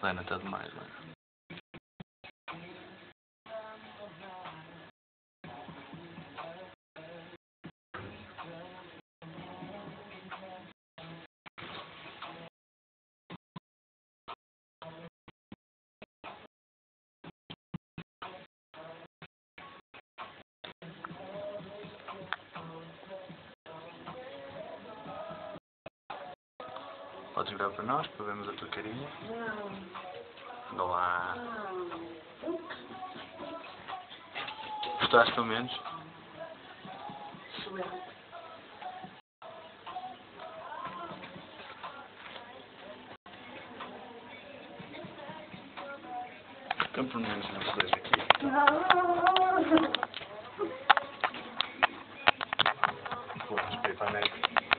Planet it doesn't matter. Podes virar para nós, para vermos a tua carinha. Não. Olá. Não. Gostaste pelo menos? Excelente. Então, pelo menos uma coisa aqui. Não. Vou respeitar a América.